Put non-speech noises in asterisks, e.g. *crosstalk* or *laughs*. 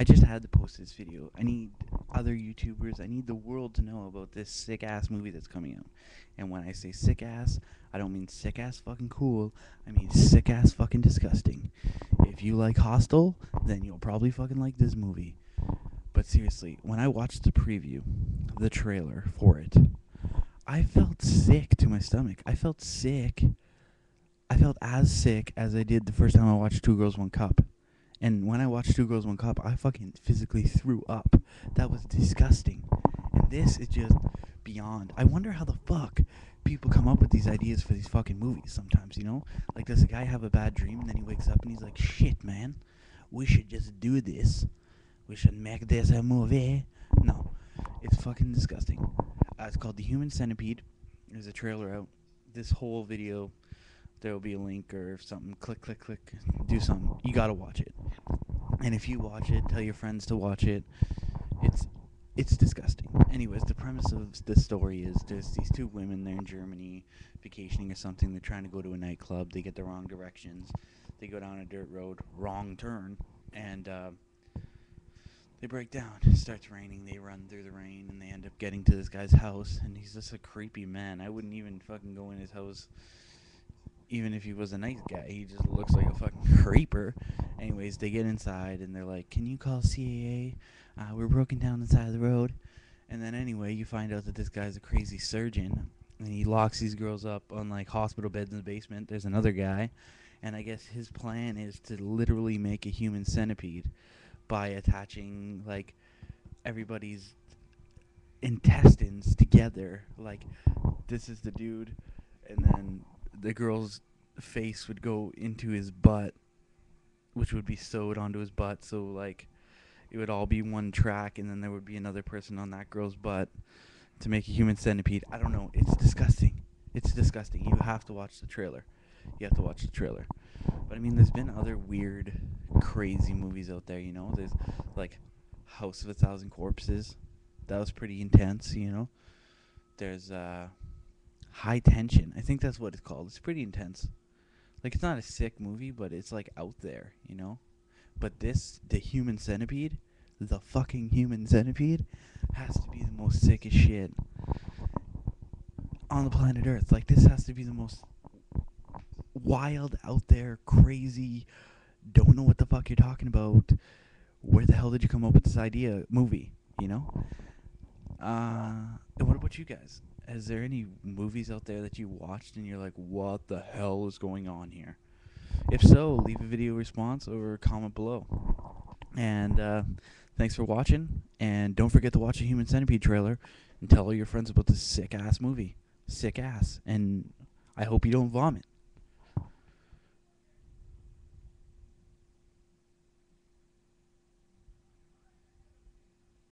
I just had to post this video. I need other YouTubers. I need the world to know about this sick ass movie that's coming out. And when I say sick ass, I don't mean sick ass fucking cool. I mean sick ass fucking disgusting. If you like Hostel, then you'll probably fucking like this movie. But seriously, when I watched the preview, the trailer for it, I felt sick to my stomach. I felt sick. I felt as sick as I did the first time I watched Two Girls One Cup. And when I watched Two Girls One Cup, I fucking physically threw up. That was disgusting. And this is just beyond. I wonder how the fuck people come up with these ideas for these fucking movies sometimes, you know? Like does a guy have a bad dream and then he wakes up and he's like, "Shit, man. We should just do this. We should make this a movie." No. It's fucking disgusting. Uh, it's called The Human Centipede. There's a trailer out. This whole video there will be a link or something. Click, click, click. Do something. You gotta watch it. And if you watch it, tell your friends to watch it. It's it's disgusting. Anyways, the premise of the story is there's these two women. They're in Germany, vacationing or something. They're trying to go to a nightclub. They get the wrong directions. They go down a dirt road, wrong turn, and uh, they break down. It starts raining. They run through the rain, and they end up getting to this guy's house. And he's just a creepy man. I wouldn't even fucking go in his house even if he was a nice guy, he just looks like a fucking *laughs* creeper. Anyways, they get inside and they're like, "Can you call CAA? Uh, we're broken down the side of the road." And then anyway, you find out that this guy's a crazy surgeon, and he locks these girls up on like hospital beds in the basement. There's another guy, and I guess his plan is to literally make a human centipede by attaching like everybody's intestines together. Like this is the dude, and then the girl's face would go into his butt, which would be sewed onto his butt. So like, it would all be one track, and then there would be another person on that girl's butt to make a human centipede. I don't know. It's disgusting. It's disgusting. You have to watch the trailer. You have to watch the trailer. But I mean, there's been other weird, crazy movies out there. You know, there's like House of a Thousand Corpses. That was pretty intense. You know, there's uh High Tension. I think that's what it's called. It's pretty intense. Like it's not a sick movie, but it's like out there, you know. But this, the Human Centipede, the fucking Human Centipede, has to be the most sickest shit on the planet Earth. Like this has to be the most wild, out there, crazy, don't know what the fuck you're talking about. Where the hell did you come up with this idea movie? You know. Uh, and what about you guys? Is there any movies out there that you watched and you're like, what the hell is going on here? If so, leave a video response or a comment below. And uh, thanks for watching. And don't forget to watch a Human Centipede trailer and tell all your friends about this sick ass movie. Sick ass. And I hope you don't vomit.